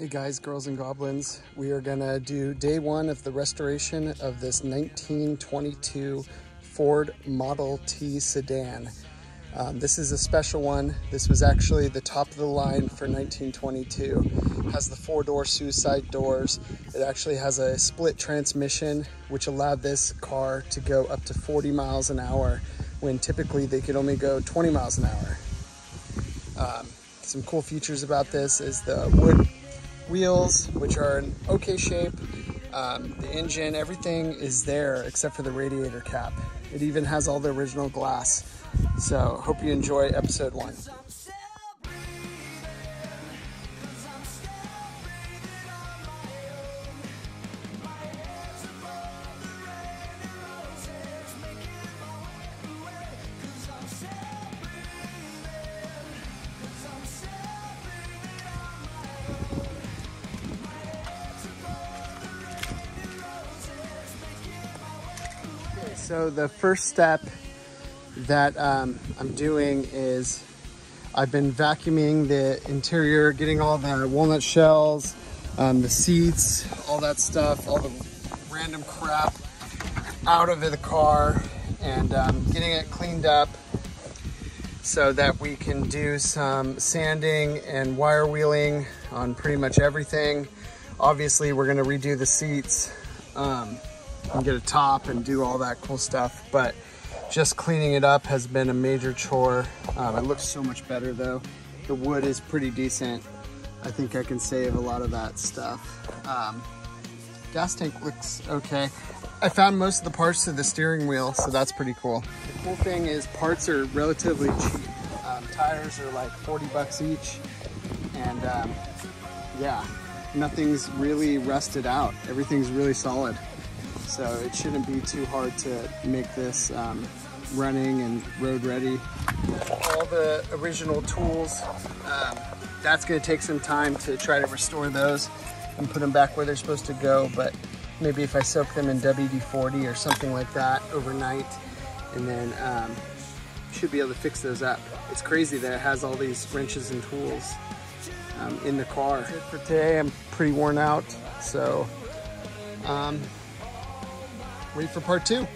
Hey guys, girls and goblins. We are gonna do day one of the restoration of this 1922 Ford Model T sedan. Um, this is a special one. This was actually the top of the line for 1922. It has the four door suicide doors. It actually has a split transmission, which allowed this car to go up to 40 miles an hour when typically they could only go 20 miles an hour. Um, some cool features about this is the wood wheels, which are in okay shape. Um, the engine, everything is there except for the radiator cap. It even has all the original glass. So hope you enjoy episode one. So the first step that um, I'm doing is I've been vacuuming the interior, getting all the walnut shells, um, the seats, all that stuff, all the random crap out of the car and um, getting it cleaned up so that we can do some sanding and wire wheeling on pretty much everything. Obviously, we're gonna redo the seats. Um, and get a top and do all that cool stuff. But just cleaning it up has been a major chore. Um, it looks so much better though. The wood is pretty decent. I think I can save a lot of that stuff. Um, gas tank looks okay. I found most of the parts to the steering wheel, so that's pretty cool. The cool thing is parts are relatively cheap. Um, tires are like 40 bucks each. And um, yeah, nothing's really rusted out. Everything's really solid. So it shouldn't be too hard to make this um, running and road ready. All the original tools, um, that's gonna take some time to try to restore those and put them back where they're supposed to go. But maybe if I soak them in WD-40 or something like that overnight, and then um, should be able to fix those up. It's crazy that it has all these wrenches and tools um, in the car. For today, I'm pretty worn out, so um, wait for part two.